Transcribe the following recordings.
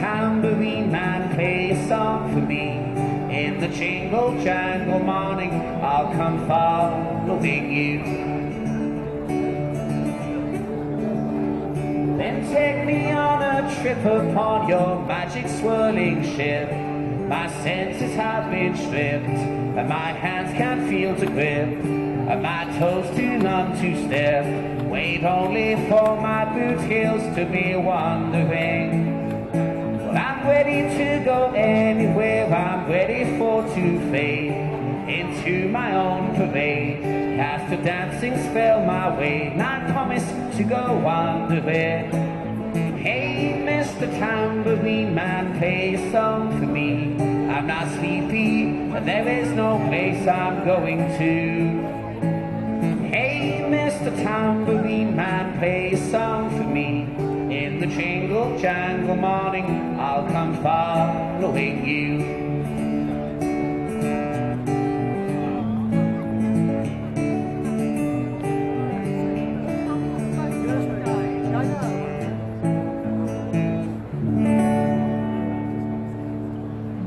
tambourine man, play a song for me. In the jingle jangle morning, I'll come following you. Then take me on a trip upon your magic swirling ship. My senses have been stripped, and my hands can't feel to grip, and my toes too numb to step. Wait only for my boot heels to be wandering. Anywhere, I'm ready for to fade into my own parade. Cast a dancing spell my way, and I promise to go wandering. Hey, Mr. Tambourine Man, play a song for me. I'm not sleepy, but there is no place I'm going to. Hey, Mr. Tambourine Man, play a song for me. In the jingle jangle morning, I'll come following you.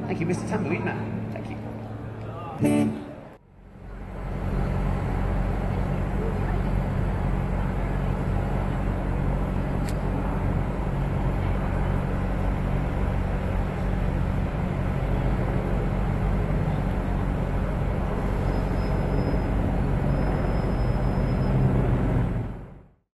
Thank you, Mr. Tambourine Man.